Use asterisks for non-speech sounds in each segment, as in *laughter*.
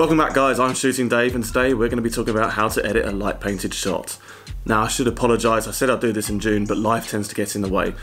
Welcome back guys, I'm Shooting Dave and today we're going to be talking about how to edit a light painted shot. Now I should apologise, I said I'd do this in June but life tends to get in the way.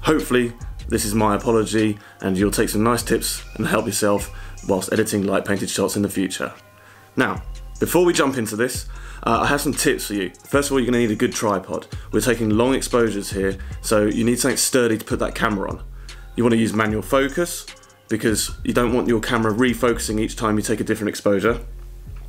Hopefully this is my apology and you'll take some nice tips and help yourself whilst editing light painted shots in the future. Now, before we jump into this, uh, I have some tips for you. First of all, you're going to need a good tripod. We're taking long exposures here, so you need something sturdy to put that camera on. You want to use manual focus, because you don't want your camera refocusing each time you take a different exposure.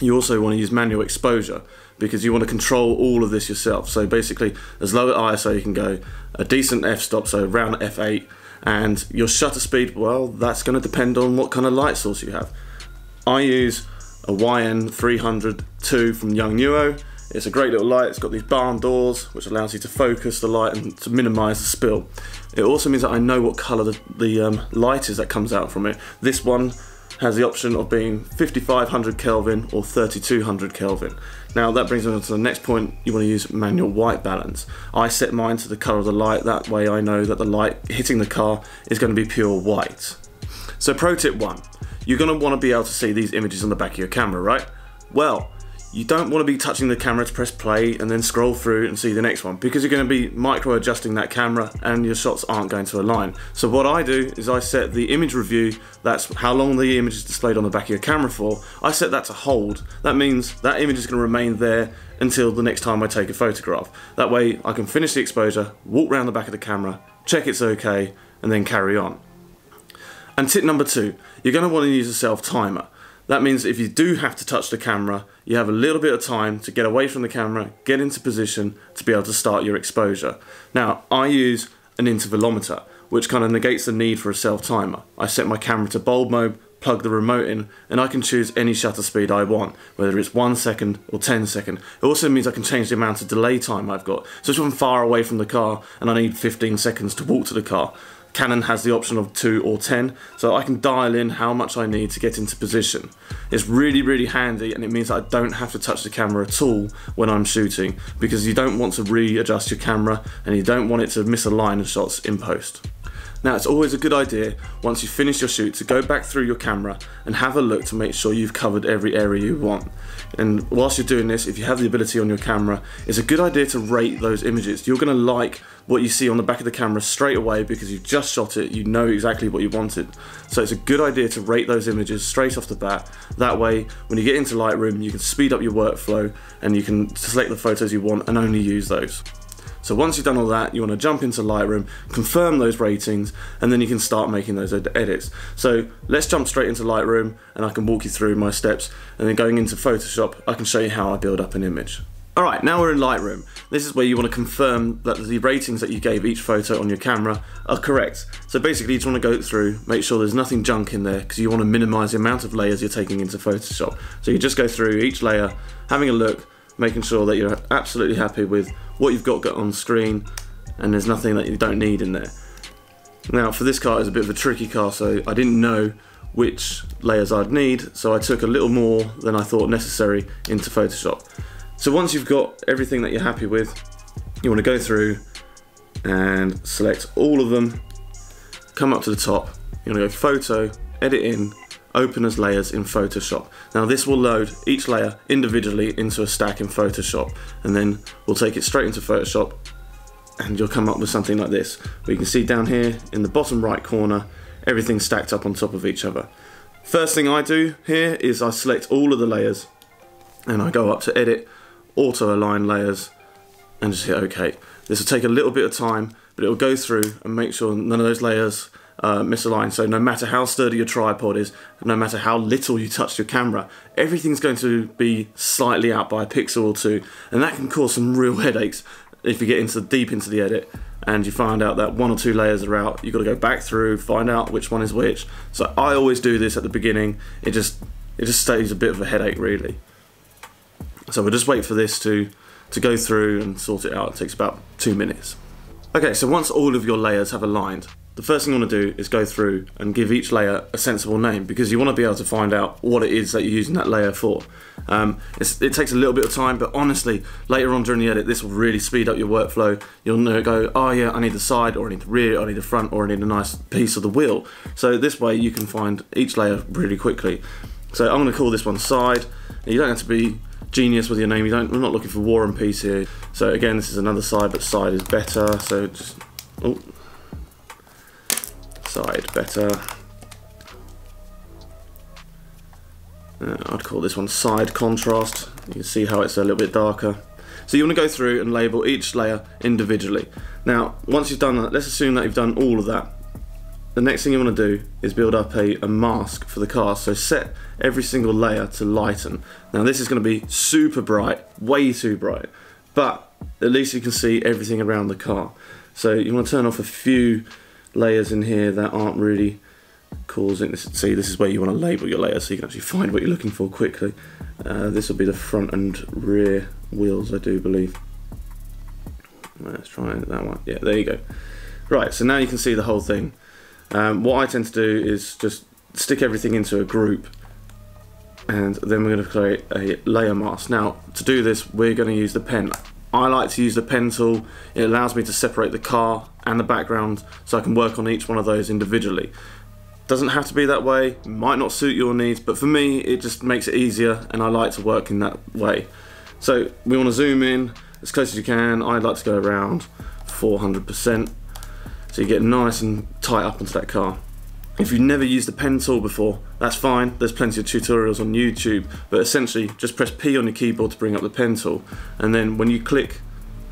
You also want to use manual exposure because you want to control all of this yourself. So basically, as low at ISO you can go, a decent f-stop, so around f8, and your shutter speed, well, that's going to depend on what kind of light source you have. I use a YN300 from Yongnuo. It's a great little light, it's got these barn doors which allows you to focus the light and to minimise the spill. It also means that I know what colour the, the um, light is that comes out from it. This one has the option of being 5500 Kelvin or 3200 Kelvin. Now that brings us to the next point, you want to use manual white balance. I set mine to the colour of the light, that way I know that the light hitting the car is going to be pure white. So pro tip one, you're going to want to be able to see these images on the back of your camera, right? Well, you don't want to be touching the camera to press play and then scroll through and see the next one because you're going to be micro adjusting that camera and your shots aren't going to align. So what I do is I set the image review, that's how long the image is displayed on the back of your camera for, I set that to hold. That means that image is going to remain there until the next time I take a photograph. That way I can finish the exposure, walk around the back of the camera, check it's okay, and then carry on. And tip number two, you're going to want to use a self timer. That means if you do have to touch the camera, you have a little bit of time to get away from the camera, get into position to be able to start your exposure. Now, I use an intervalometer, which kind of negates the need for a self timer. I set my camera to bulb mode, plug the remote in, and I can choose any shutter speed I want, whether it's one second or 10 second. It also means I can change the amount of delay time I've got. So if I'm far away from the car and I need 15 seconds to walk to the car, Canon has the option of 2 or 10, so I can dial in how much I need to get into position. It's really, really handy and it means I don't have to touch the camera at all when I'm shooting because you don't want to readjust your camera and you don't want it to misalign the shots in post. Now it's always a good idea once you finish your shoot to go back through your camera and have a look to make sure you've covered every area you want. And whilst you're doing this, if you have the ability on your camera, it's a good idea to rate those images. You're going to like what you see on the back of the camera straight away because you've just shot it, you know exactly what you wanted. So it's a good idea to rate those images straight off the bat. That way, when you get into Lightroom, you can speed up your workflow and you can select the photos you want and only use those. So once you've done all that, you want to jump into Lightroom, confirm those ratings, and then you can start making those ed edits. So let's jump straight into Lightroom, and I can walk you through my steps, and then going into Photoshop, I can show you how I build up an image. Alright, now we're in Lightroom. This is where you want to confirm that the ratings that you gave each photo on your camera are correct. So basically you just want to go through, make sure there's nothing junk in there because you want to minimize the amount of layers you're taking into Photoshop. So you just go through each layer, having a look, making sure that you're absolutely happy with what you've got got on screen and there's nothing that you don't need in there. Now for this car it's a bit of a tricky car so I didn't know which layers I'd need so I took a little more than I thought necessary into Photoshop. So once you've got everything that you're happy with you want to go through and select all of them come up to the top you want to go photo edit in open as layers in Photoshop. Now this will load each layer individually into a stack in Photoshop and then we'll take it straight into Photoshop and you'll come up with something like this. You can see down here in the bottom right corner everything stacked up on top of each other. First thing I do here is I select all of the layers and I go up to edit, auto align layers and just hit OK. This will take a little bit of time but it will go through and make sure none of those layers uh, misaligned. So no matter how sturdy your tripod is, no matter how little you touch your camera, everything's going to be slightly out by a pixel or two, and that can cause some real *laughs* headaches if you get into deep into the edit and you find out that one or two layers are out. You've got to go back through, find out which one is which. So I always do this at the beginning. It just it just stays a bit of a headache really. So we'll just wait for this to to go through and sort it out. It takes about two minutes. Okay, so once all of your layers have aligned, the first thing you want to do is go through and give each layer a sensible name because you want to be able to find out what it is that you're using that layer for. Um, it takes a little bit of time, but honestly, later on during the edit, this will really speed up your workflow. You'll know, go, oh yeah, I need the side, or I need the rear, I need the front, or I need a nice piece of the wheel. So this way you can find each layer really quickly. So I'm going to call this one side. You don't have to be genius with your name. You don't. We're not looking for War and Peace here. So again, this is another side, but side is better. So just oh, side better. Uh, I'd call this one side contrast. You can see how it's a little bit darker. So you want to go through and label each layer individually. Now, once you've done that, let's assume that you've done all of that. The next thing you want to do is build up a, a mask for the car. So set every single layer to lighten. Now this is going to be super bright, way too bright, but at least you can see everything around the car. So you want to turn off a few layers in here that aren't really causing this. See, this is where you want to label your layers so you can actually find what you're looking for quickly. Uh, this will be the front and rear wheels, I do believe. Let's try that one. Yeah, there you go. Right, so now you can see the whole thing. Um, what I tend to do is just stick everything into a group and then we're going to create a layer mask. Now, to do this, we're going to use the pen. I like to use the pen tool. It allows me to separate the car and the background so I can work on each one of those individually. Doesn't have to be that way, might not suit your needs, but for me, it just makes it easier and I like to work in that way. So we want to zoom in as close as you can. I'd like to go around 400%. So you get nice and tight up onto that car. If you've never used the pen tool before, that's fine. There's plenty of tutorials on YouTube, but essentially just press P on your keyboard to bring up the pen tool. And then when you click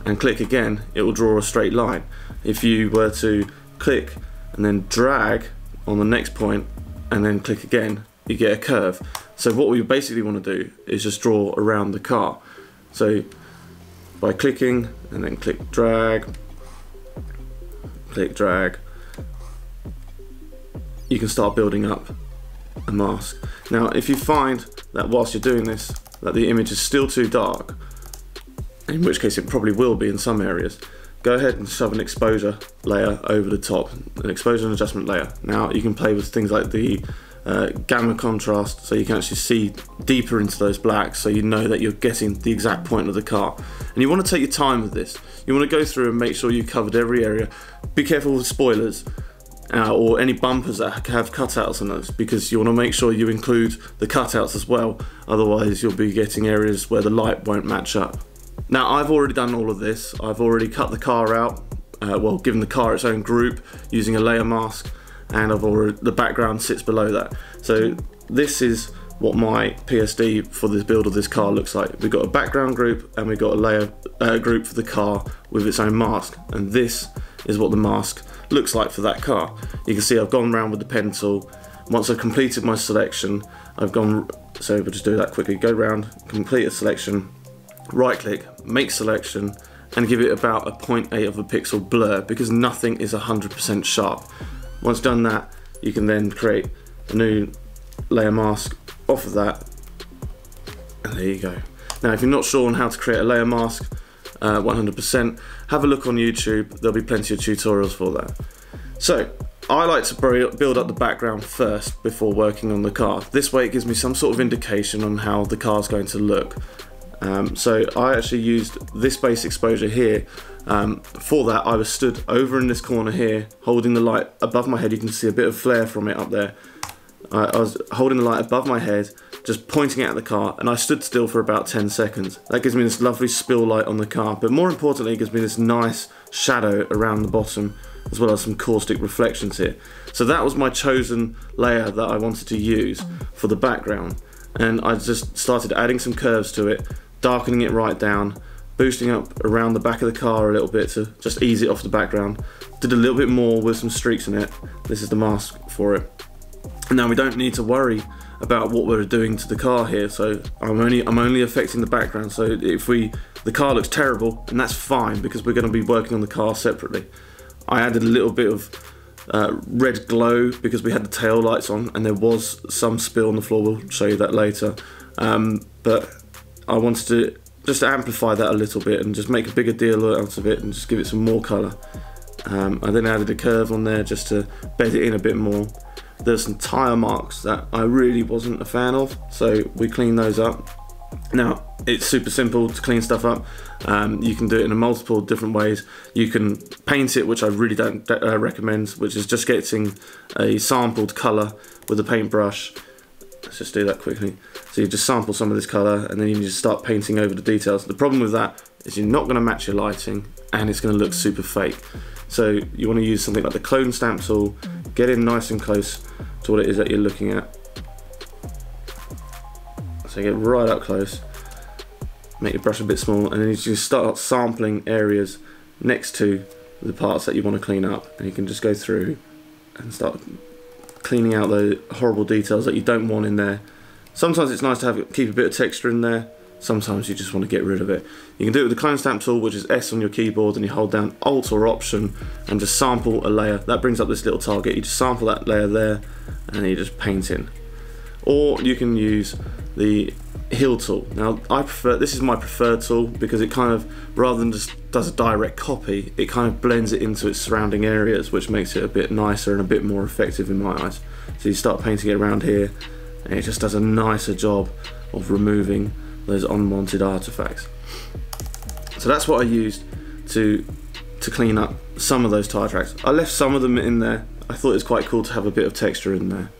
and click again, it will draw a straight line. If you were to click and then drag on the next point and then click again, you get a curve. So what we basically want to do is just draw around the car. So by clicking and then click drag, click drag, you can start building up a mask. Now if you find that whilst you're doing this that the image is still too dark, in which case it probably will be in some areas, go ahead and shove an exposure layer over the top, an exposure and adjustment layer. Now you can play with things like the uh, gamma contrast so you can actually see deeper into those blacks so you know that you're getting the exact point of the car. And you want to take your time with this. You want to go through and make sure you covered every area. Be careful with spoilers uh, or any bumpers that have cutouts on those because you want to make sure you include the cutouts as well otherwise you'll be getting areas where the light won't match up. Now I've already done all of this, I've already cut the car out, uh, well given the car its own group using a layer mask and I've already, the background sits below that. So this is what my PSD for this build of this car looks like. We've got a background group and we've got a layer uh, group for the car with its own mask and this is what the mask looks like for that car. You can see I've gone around with the pen tool. Once I've completed my selection, I've gone, so we'll just do that quickly, go around, complete a selection, right click, make selection, and give it about a 0.8 of a pixel blur because nothing is 100% sharp. Once done that, you can then create a new layer mask off of that, and there you go. Now, if you're not sure on how to create a layer mask, 100%, uh, have a look on YouTube. There'll be plenty of tutorials for that. So, I like to build up the background first before working on the car. This way it gives me some sort of indication on how the car's going to look. Um, so I actually used this base exposure here. Um, for that I was stood over in this corner here holding the light above my head. You can see a bit of flare from it up there. I, I was holding the light above my head just pointing at the car and I stood still for about 10 seconds. That gives me this lovely spill light on the car but more importantly it gives me this nice shadow around the bottom as well as some caustic reflections here. So that was my chosen layer that I wanted to use for the background and I just started adding some curves to it darkening it right down, boosting up around the back of the car a little bit to just ease it off the background. Did a little bit more with some streaks in it. This is the mask for it. Now we don't need to worry about what we're doing to the car here, so I'm only I'm only affecting the background. So if we the car looks terrible, and that's fine because we're going to be working on the car separately. I added a little bit of uh, red glow because we had the tail lights on and there was some spill on the floor. We'll show you that later. Um, but I wanted to just amplify that a little bit and just make a bigger deal out of it and just give it some more colour. Um, I then added a curve on there just to bed it in a bit more. There's some tyre marks that I really wasn't a fan of, so we cleaned those up. Now, it's super simple to clean stuff up. Um, you can do it in a multiple different ways. You can paint it, which I really don't uh, recommend, which is just getting a sampled colour with a paintbrush Let's just do that quickly. So you just sample some of this colour and then you just start painting over the details. The problem with that is you're not going to match your lighting and it's going to look super fake. So you want to use something like the clone stamp tool, get in nice and close to what it is that you're looking at. So get right up close, make your brush a bit small and then you just start sampling areas next to the parts that you want to clean up and you can just go through and start cleaning out the horrible details that you don't want in there. Sometimes it's nice to have keep a bit of texture in there. Sometimes you just want to get rid of it. You can do it with the clone stamp tool, which is S on your keyboard, and you hold down Alt or Option and just sample a layer. That brings up this little target. You just sample that layer there, and you just paint in. Or you can use the heal tool. Now I prefer this is my preferred tool because it kind of rather than just does a direct copy, it kind of blends it into its surrounding areas, which makes it a bit nicer and a bit more effective in my eyes. So you start painting it around here, and it just does a nicer job of removing those unwanted artifacts. So that's what I used to to clean up some of those tire tracks. I left some of them in there. I thought it was quite cool to have a bit of texture in there.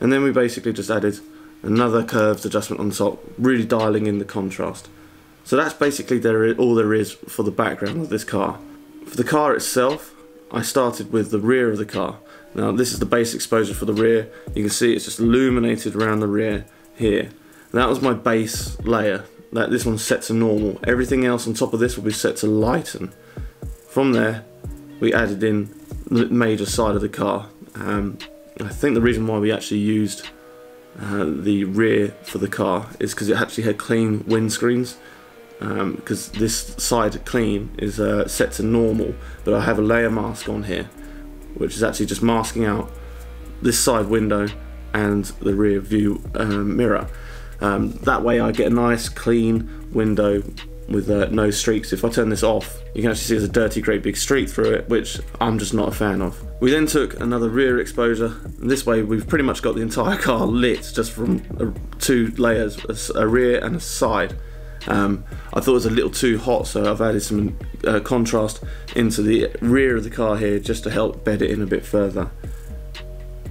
And then we basically just added another curved adjustment on top, really dialing in the contrast. So that's basically there all there is for the background of this car. For the car itself, I started with the rear of the car. Now this is the base exposure for the rear. You can see it's just illuminated around the rear here. And that was my base layer. That this one's set to normal. Everything else on top of this will be set to lighten. From there, we added in the major side of the car. Um, I think the reason why we actually used uh, the rear for the car is because it actually had clean windscreens because um, this side clean is uh, set to normal but I have a layer mask on here which is actually just masking out this side window and the rear view um, mirror um, that way I get a nice clean window with uh, no streaks. If I turn this off, you can actually see there's a dirty great big streak through it, which I'm just not a fan of. We then took another rear exposure, and this way we've pretty much got the entire *laughs* car lit just from two layers, a rear and a side. Um, I thought it was a little too hot, so I've added some uh, contrast into the rear of the car here just to help bed it in a bit further.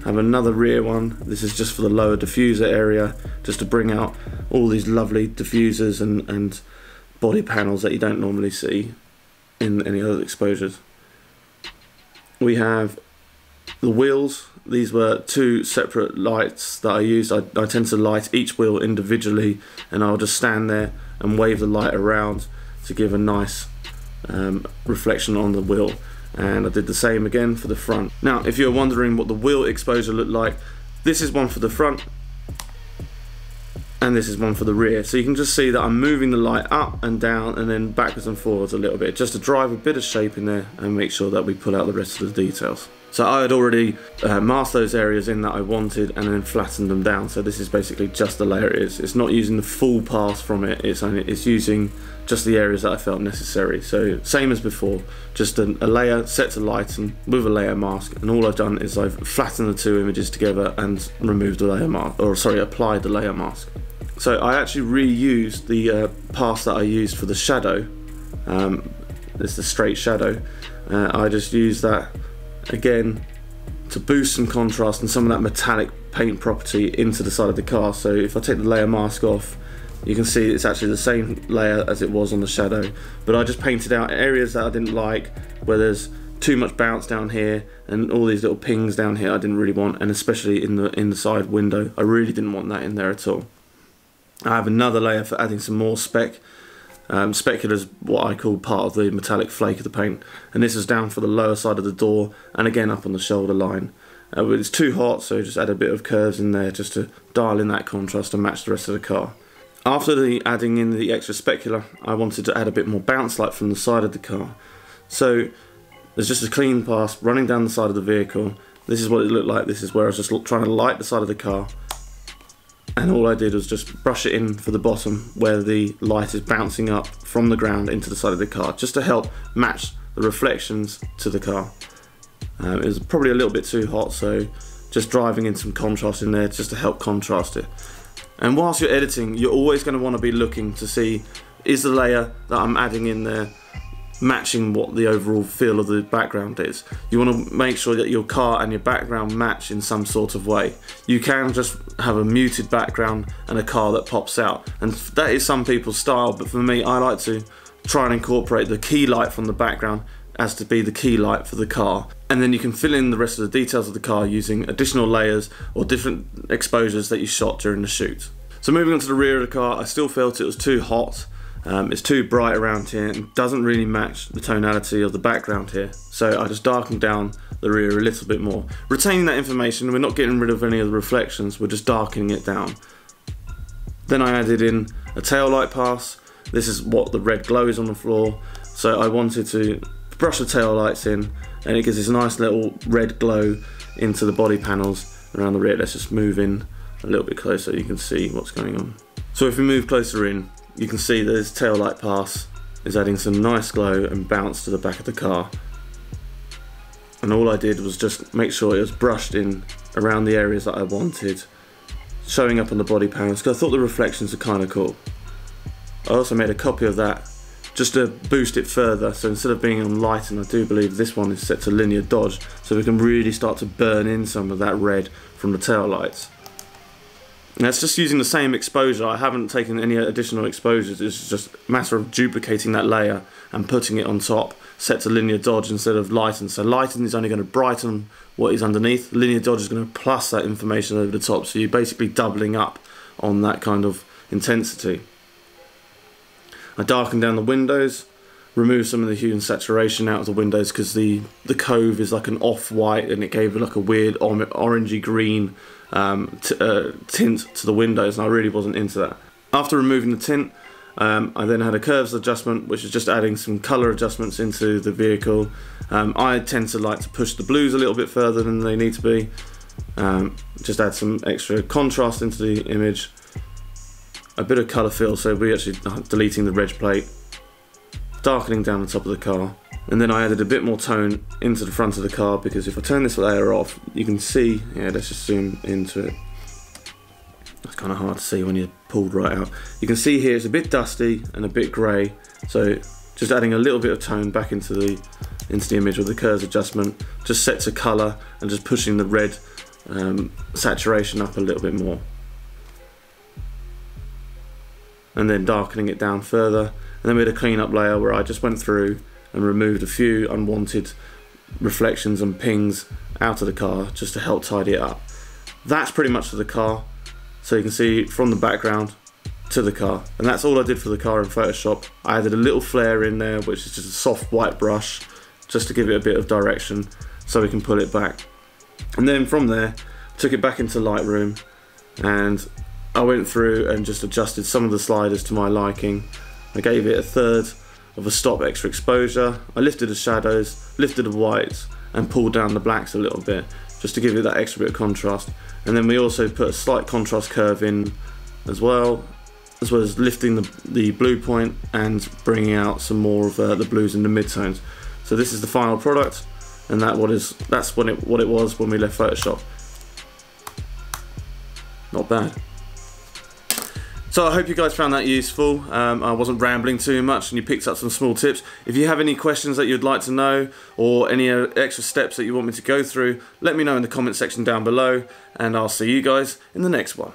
Have another rear one. This is just for the lower diffuser area, just to bring out all these lovely diffusers and, and body panels that you don't normally see in any other exposures. We have the wheels. These were two separate lights that I used. I, I tend to light each wheel individually and I'll just stand there and wave the light around to give a nice um, reflection on the wheel. And I did the same again for the front. Now if you're wondering what the wheel exposure looked like this is one for the front and this is one for the rear. So you can just see that I'm moving the light up and down and then backwards and forwards a little bit just to drive a bit of shape in there and make sure that we pull out the rest of the details so I had already uh, masked those areas in that I wanted and then flattened them down. So this is basically just the layer it is. It's not using the full pass from it. It's only it's using just the areas that I felt necessary. So same as before just a, a layer set to lighten with a layer mask. And all I've done is I've flattened the two images together and removed the layer mask or sorry applied the layer mask. So I actually reused the uh, pass that I used for the shadow. Um, it's the straight shadow. Uh, I just used that again to boost some contrast and some of that metallic paint property into the side of the car. So if I take the layer mask off, you can see it's actually the same layer as it was on the shadow. But I just painted out areas that I didn't like, where there's too much bounce down here and all these little pings down here I didn't really want, and especially in the in the side window, I really didn't want that in there at all. I have another layer for adding some more speck. Um, specular is what I call part of the metallic flake of the paint and this is down for the lower side of the door and again up on the shoulder line. Uh, it's too hot so just add a bit of curves in there just to dial in that contrast and match the rest of the car. After the adding in the extra specular I wanted to add a bit more bounce light from the side of the car. So there's just a clean pass running down the side of the vehicle. This is what it looked like. This is where I was just trying to light the side of the car and all I did was just brush it in for the bottom where the light is bouncing up from the ground into the side of the car just to help match the reflections to the car. Um, it was probably a little bit too hot so just driving in some contrast in there just to help contrast it. And whilst you're editing you're always going to want to be looking to see is the layer that I'm adding in there matching what the overall feel of the background is. You want to make sure that your car and your background match in some sort of way. You can just have a muted background and a car that pops out and that is some people's style but for me I like to try and incorporate the key light from the background as to be the key light for the car and then you can fill in the rest of the details of the car using additional layers or different exposures that you shot during the shoot. So moving on to the rear of the car, I still felt it was too hot um, it's too bright around here and doesn't really match the tonality of the background here. So I just darkened down the rear a little bit more. Retaining that information, we're not getting rid of any of the reflections, we're just darkening it down. Then I added in a tail light pass. This is what the red glow is on the floor. So I wanted to brush the tail lights in and it gives this nice little red glow into the body panels around the rear. Let's just move in a little bit closer so you can see what's going on. So if we move closer in, you can see that this tail light pass is adding some nice glow and bounce to the back of the car. And all I did was just make sure it was brushed in around the areas that I wanted, showing up on the body panels, because I thought the reflections are kind of cool. I also made a copy of that just to boost it further. So instead of being on light, and I do believe this one is set to linear dodge, so we can really start to burn in some of that red from the tail lights. Now it's just using the same exposure. I haven't taken any additional exposures. It's just a matter of duplicating that layer and putting it on top, set to linear dodge instead of lighten. So lighten is only going to brighten what is underneath. Linear dodge is going to plus that information over the top. So you're basically doubling up on that kind of intensity. I darken down the windows, remove some of the hue and saturation out of the windows because the, the cove is like an off-white and it gave like a weird orangey green um, uh, tint to the windows and I really wasn't into that. After removing the tint um, I then had a curves adjustment which is just adding some colour adjustments into the vehicle. Um, I tend to like to push the blues a little bit further than they need to be. Um, just add some extra contrast into the image. A bit of colour fill so we're actually deleting the reg plate. Darkening down the top of the car and then I added a bit more tone into the front of the car because if I turn this layer off you can see yeah let's just zoom into it. It's kind of hard to see when you're pulled right out. You can see here it's a bit dusty and a bit grey so just adding a little bit of tone back into the into the image with the curves adjustment just set to colour and just pushing the red um, saturation up a little bit more. And then darkening it down further. And then we had a clean up layer where I just went through and removed a few unwanted reflections and pings out of the car just to help tidy it up. That's pretty much for the car. So you can see from the background to the car. And that's all I did for the car in Photoshop. I added a little flare in there, which is just a soft white brush, just to give it a bit of direction so we can pull it back. And then from there, took it back into Lightroom and I went through and just adjusted some of the sliders to my liking. I gave it a third of a stop extra exposure. I lifted the shadows, lifted the whites and pulled down the blacks a little bit just to give it that extra bit of contrast. And then we also put a slight contrast curve in as well, as well as lifting the, the blue point and bringing out some more of uh, the blues in the midtones. So this is the final product and that what is that's what it what it was when we left Photoshop. Not bad. So I hope you guys found that useful. Um, I wasn't rambling too much and you picked up some small tips. If you have any questions that you'd like to know or any uh, extra steps that you want me to go through, let me know in the comment section down below and I'll see you guys in the next one.